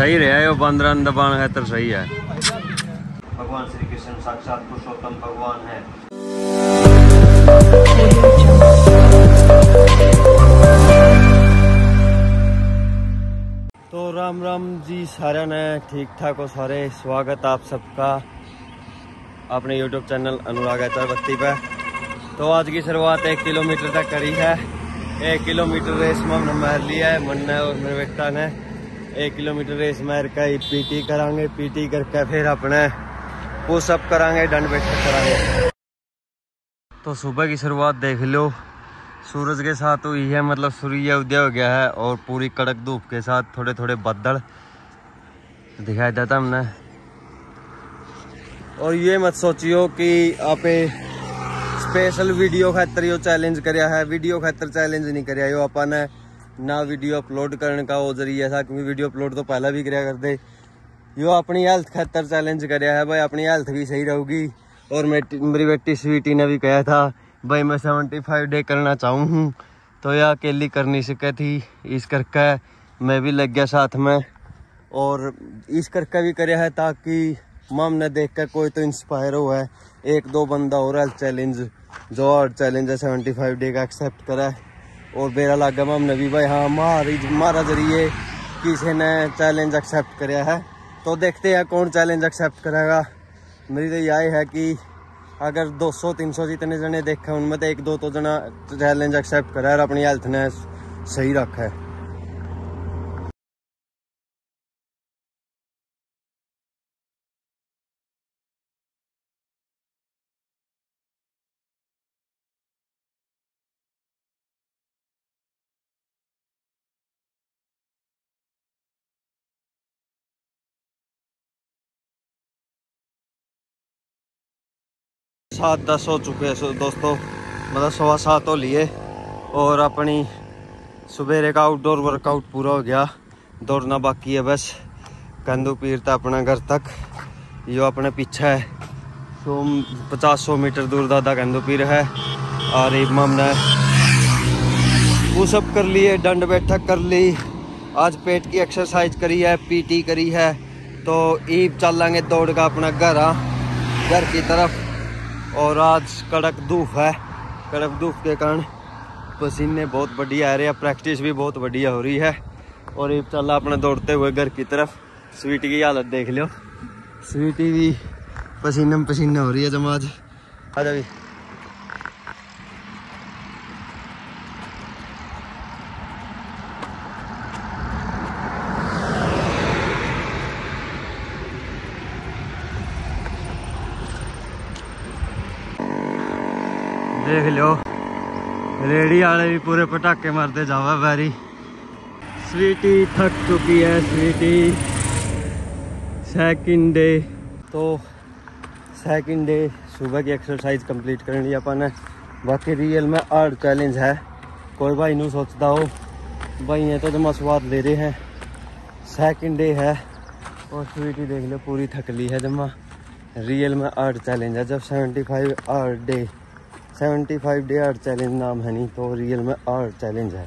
सही रहा है वो बंदर दबान खातर सही है। भगवान श्री कृष्ण साक्षात पुरुषोत्तम भगवान है। तो राम राम जी सारे ने ठीक ठाक हो सारे स्वागत आप सबका। अपने YouTube चैनल अनुराग बत्ती पे। तो आज की शुरुआत एक किलोमीटर तक करी है। एक किलोमीटर रेस में हमने मार लिया है मन्ना और मेरे बेटा ने। एक किलोमीटर रेस मार का पीटी करांगे पीटी करके फिर अपने पुशअप करांगे दंड बैठक करांगे। तो सुबह की शुरुआत देख लो। सूरज के साथ हुई है मतलब सूर्य उदय हो गया है और पूरी कड़क धूप के साथ थोड़े थोड़े बदल दिखाई देता हमने। और ये मत सोचियो कि आप स्पेशल वीडियो खातर यो चैलेंज कराया है वीडियो खातर चैलेंज नहीं कराया। यो अपन ने ना वीडियो अपलोड करने का वो ज़रिए था क्योंकि वीडियो अपलोड तो पहला भी कराया करते यो अपनी हेल्थ खातर चैलेंज कराया है भाई, अपनी हेल्थ भी सही रहूगी। और मेरी बेटी स्वीटी ने भी कहा था, भाई मैं सेवेंटी फाइव डे करना चाहूँ हूँ तो यह अकेली कर नहीं सके थी। इस करके मैं भी लग गया साथ में। और इस करके भी कराया है ताकि मम ने देख कर कोई तो इंस्पायर हुआ है। एक दो बंदा और चैलेंज जो और चैलेंज है सेवेंटी फाइव डे का एक्सेप्ट करा। है और बेरा लागा मम ने भी भाई। हाँ मारी महाराज ज़रिए किसी ने चैलेंज एक्सेप्ट कराया है। तो देखते हैं कौन चैलेंज एक्सेप्ट करेगा। मेरी तो यही है कि अगर 200-300 जितने जने देखे, उनमें तो एक दो तो जना चैलेंज एक्सेप्ट करा और अपनी हेल्थ ने सही रखा है। सात दस हो चुके हैं। दोस्तों मतलब सवा सात हो लिए और अपनी सवेरे का आउटडोर वर्कआउट पूरा हो गया। दौड़ना बाकी है बस। कंदू पीर था अपना घर तक। यो अपने पीछे है। सौ पचास सौ मीटर दूर दादा कंदू पीर है और हमने पुशअप कर लिए दंड बैठक कर ली। आज पेट की एक्सरसाइज करी है पीटी करी है। तो ईब चल लेंगे दौड़ का अपना घर आ घर की तरफ़। और आज कड़क धूप है। कड़क धूप के कारण पसीने बहुत बढ़िया आ रहे हैं, प्रैक्टिस भी बहुत बढ़िया हो रही है। और ये चल अपने दौड़ते हुए घर की तरफ़ स्वीटी की हालत देख लो स्वीटी भी पसीने में पसीना हो रही है जमाज आ जा भी देख लो रेडी वाले भी पूरे पटाखे मारते जावा बैरी स्वीटी थक चुकी है स्वीटी सेकंड डे तो सेकंड डे सुबह की एक्सरसाइज कंप्लीट करनी ली अपन ने बाकी रियल में आर्ट चैलेंज है कोई भाई नहीं सोचता हो भाई ये तो जमा स्वाद ले रहे हैं सेकंड डे है और स्वीटी देख लो पूरी थक ली है जमा रियल में आर्ट चैलेंज है जब seventy five art day seventy five day art challenge नाम है नहीं तो रियल में आर्ट चैलेंज है।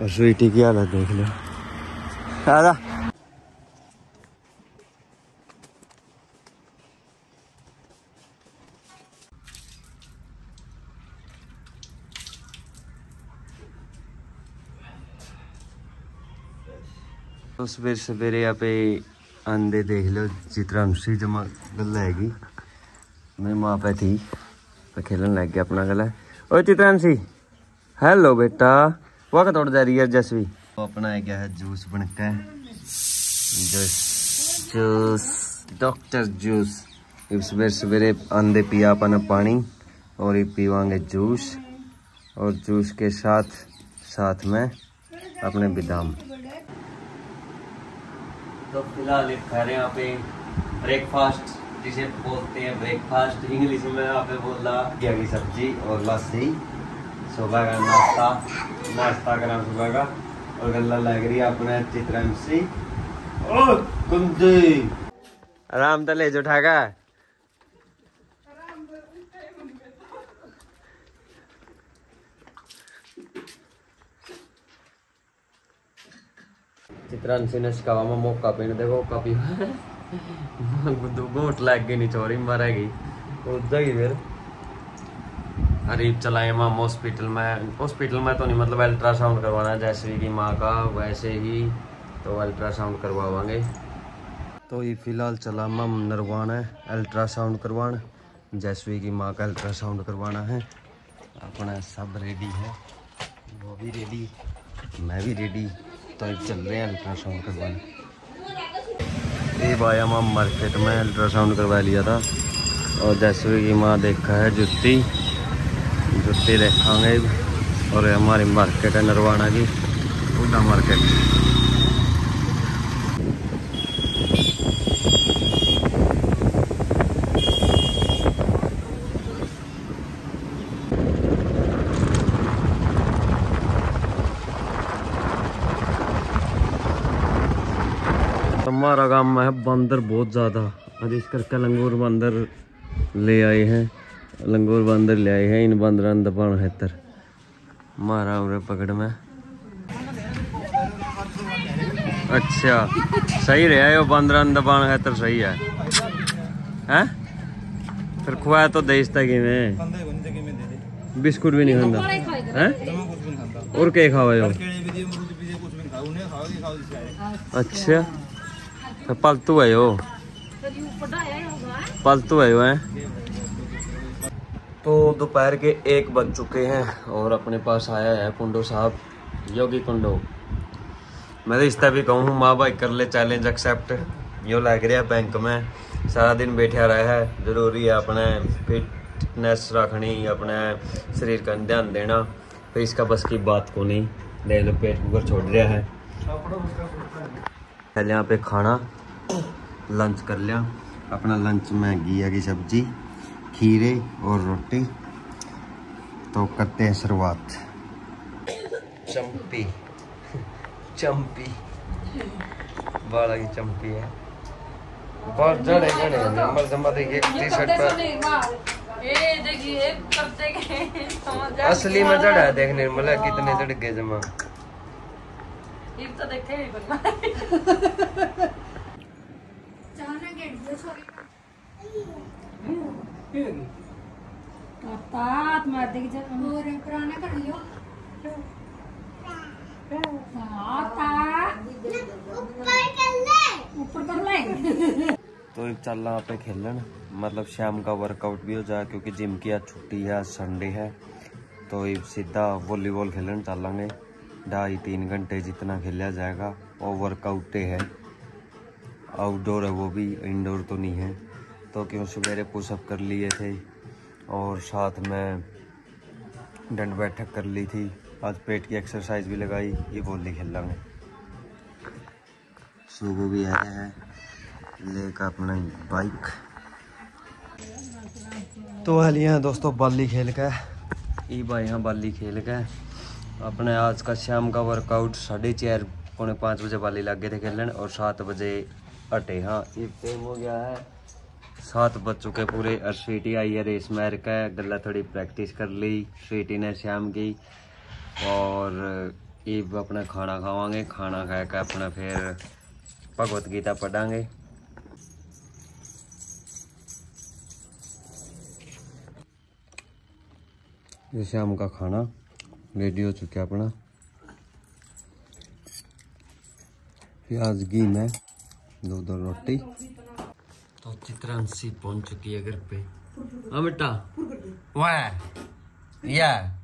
और स्वीटी की हालत देख लो। दादा तो सवेरे सवेरे यहाँ पे आंदे देख लो चित्रांशी जमा गल हैगी मेरी माँ पे थी। खेलन लग गया अपना गला। ओ चित्रांशी हेलो बेटा। वक्त उड़ जा रही है जसवी। तो अपना है क्या है जूस बनकर। Juice juice doctor juice. सवेरे सवेरे आंदे पिया अपन पानी और ये पीवांगे जूस। और जूस के साथ साथ में अपने बादाम। तो फ़िलहाल खा रहे हैं यहाँ पे ब्रेकफास्ट जिसे बोलते हैं ब्रेकफास्ट इंग्लिश में यहाँ पे बोल रहा घिया की सब्ज़ी और लस्सी, सुबह का नाश्ता नाश्ता करा सुबह का, और गल्ला लग रही है अपने चित्रंशी ओ, कुंजी। आराम तो ले जो, ठाका। चित्रांशी ने मैं मौका पीने देखो कॉपी। घोट लग गई नहीं चोरी मारेगी उधर ही फिर। अरीब चलाए माम हॉस्पिटल में हॉस्पिटल में तो नहीं मतलब अल्ट्रासाउंड करवाना है जैसे की माँ का वैसे ही तो अल्ट्रासाउंड करवावांगे। तो ये फ़िलहाल चला मम नरवाना है अल्ट्रासाउंड करवाना। जैसवी की माँ का अल्ट्रासाउंड करवाना है अपना सब रेडी है। वो भी रेडी मैं भी रेडी तो चल रहे हैं अल्ट्रासाउंड करवाने। ये भाई हम मार्केट में अल्ट्रासाउंड करवा लिया था। और जैसे कि माँ देखा है, जुत्ती। जुत्ती देखा और हमारी मार्केट है नरवाना की। पूरा मार्केट हमारा गाँव में है बंदर बहुत ज़्यादा। और इस करके लंगूर बंदर ले आए हैं। लंगूर बंदर ले आए हैं, इन बंदर दबाण हेतर मारा उरे पकड़ में। अच्छा सही रहा है बंदर दबाण हेतर सही है। हैं? फिर खुआ तो देता कि मैं बिस्कुट भी नहीं खाता हैं? और क्या खावा अच्छा। पालतू है वो। पालतू है वो है। तो दोपहर के एक बज चुके हैं और अपने पास आया है कुंडो साहब योगी कुंडो। मैं तो इस तरह भी कहूँ माँ भाई कर ले चैलेंज एक्सेप्ट यो लग रहा बैंक में। सारा दिन बैठा रहा है ज़रूरी है अपने फिटनेस रखनी अपने शरीर का ध्यान देना। फिर इसका बस की बात को नहीं ले लो पेट कुकर छोड़ रहा है। पहले यहाँ पे खाना लंच कर लिया। अपना लंच में घिया की सब्ज़ी खीरे और रोटी। तो करते हैं शुरुआत। चंपी। चंपी। बाला की चंपी है। बहुत जड़े जड़े नंबर जमा देखिए टी शर्ट पर असली में जड़ा है देख निर्मला कितने जड़ गए जमा। तो देखे ही तात मार देगी जब और पुराना कर लियो। ऊपर कर ले। तो एक चल रहा पे खेलन मतलब शाम का वर्कआउट भी हो जाए क्योंकि जिम की आज छुट्टी है आज संडे है। तो एक सीधा वॉलीबॉल खेलन चलेंगे ढाई तीन घंटे जितना खेला जाएगा, और वर्कआउट है। आउटडोर है वो भी इंडोर तो नहीं है। तो क्यों सवेरे पुशअप कर लिए थे, और साथ में डंड बैठक कर ली थी। आज पेट की एक्सरसाइज भी लगाई, ये बोली खेल लेंगे सुबह भी आए हैं लेकर अपना बाइक तो हाल यहाँ दोस्तों, बाली खेल के ई भाई यहाँ बाली खेल के अपने आज का शाम का वर्कआउट साढ़े चार, पौने पाँच बजे बाली लग थे खेलने और सात बजे अटे हाँ ये टाइम हो गया है। सात बज चुके पूरे और स्वीटी आई है रेस मार का गला थोड़ी प्रैक्टिस कर ली। सीटी ने शाम की और ये अपना खाना खावांगे। खाना खा के अपना फिर भगवत गीता पढ़ांगे। ये शाम का खाना। रेडी हो चुका अपना। प्याज घी में दो दो रोटी। तो चित्रांशी पहुँच चुकी है घर पे। हाँ बेटा। वाह। या।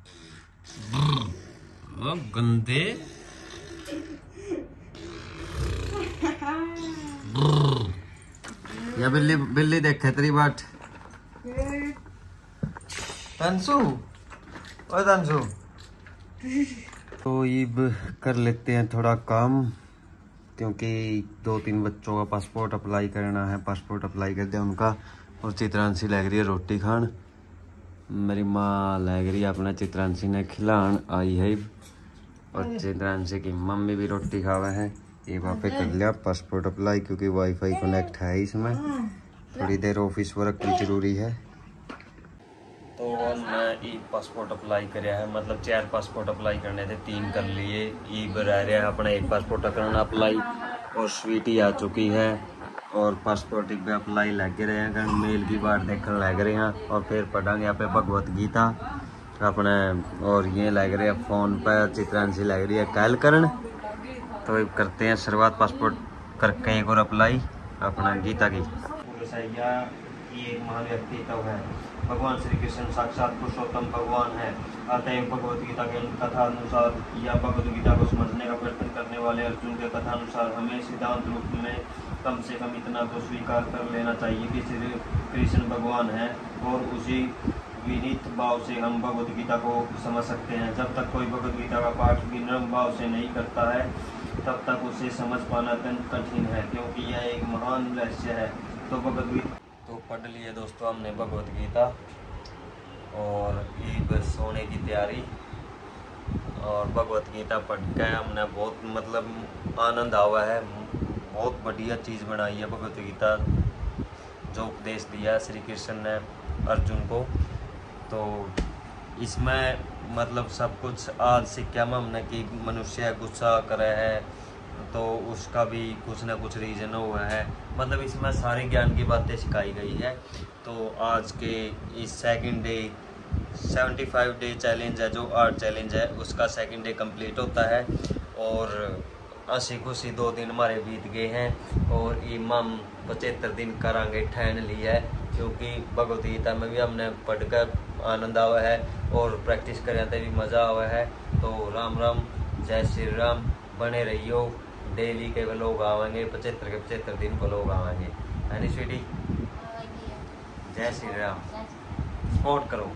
गंदे। या बिल्ली बिल्ली देखे तेरी बाट। तंसु ओ तंसु तो ये कर लेते हैं थोड़ा काम क्योंकि दो तीन बच्चों का पासपोर्ट अप्लाई करना है पासपोर्ट अप्लाई कर दिया उनका और चित्रांशी लग रही है रोटी खान मेरी माँ लग रही है अपना चित्रांशी ने खिलान आई है। और चित्रांशी की मम्मी भी रोटी खावा हैं। ये वहाँ पे कर लिया पासपोर्ट अप्लाई क्योंकि वाईफाई कनेक्ट है इसमें। थोड़ी देर ऑफ़िस वर्क भी ज़रूरी है। तो मैं ई पासपोर्ट अप्लाई कराया है मतलब चार पासपोर्ट अप्लाई करने थे तीन कर लिए। ई रह रहा अपना एक पासपोर्ट करना अप्लाई, और स्वीटी आ चुकी है, और पासपोर्ट पे अप्लाई लग रहे हैं मेल की बात देखने लग रहे हैं, और फिर पढ़ा यहाँ पे भगवत गीता। अपने, और ये लग रहे हैं, फ़ोन पर चित्रांशी लग रही है, कल करण। तो करते हैं शुरुआत, पासपोर्ट करके एक और अप्लाई, अपना गीता की। ये एक महान व्यक्तित्व है। भगवान श्री कृष्ण साक्षात पुरुषोत्तम भगवान है। अतएव भगवत गीता के कथा अनुसार या भगवत गीता को समझने का प्रयत्न करने वाले अर्जुन के कथा अनुसार हमें सिद्धांत रूप में कम से कम इतना तो स्वीकार कर लेना चाहिए कि श्री कृष्ण भगवान है और उसी विनीत भाव से हम भगवत गीता को समझ सकते हैं। जब तक कोई भगवत गीता का पाठ विनम्र भाव से नहीं करता है, तब तक उसे समझ पाना अत्यंत कठिन है, क्योंकि यह एक महान रहस्य है। तो भगवत गीता तो पढ़ लिए दोस्तों हमने भगवत गीता और बस सोने की तैयारी और भगवत गीता पढ़ के हमने बहुत मतलब आनंद आवा है। बहुत बढ़िया चीज़ बनाई है भगवत गीता, जो उपदेश दिया श्री कृष्ण ने अर्जुन को। तो इसमें मतलब सब कुछ आज सीखा में हमने कि मनुष्य गुस्सा करे है तो उसका भी कुछ ना कुछ रीज़न हुआ है। मतलब इसमें सारे ज्ञान की बातें सिखाई गई है। तो आज के इस सेकंड डे 75 डे चैलेंज है, जो आर्ट चैलेंज है, उसका सेकंड डे कंप्लीट होता है। और हँसी खुशी दो दिन हमारे बीत गए हैं। और इमाम पचहत्तर दिन करांगे ठहन ली है, क्योंकि भगवत गीता में भी हमने पढ़कर आनंद आवा है और प्रैक्टिस करें तो भी मज़ा आवा है। तो राम राम, जय श्री राम। बने रहियो। डेली के लोग आवेंगे पचहत्तर के पचहत्तर दिन को लोग आवेंगे। है। नी स्वीटी जय श्री राम। सपोर्ट करो।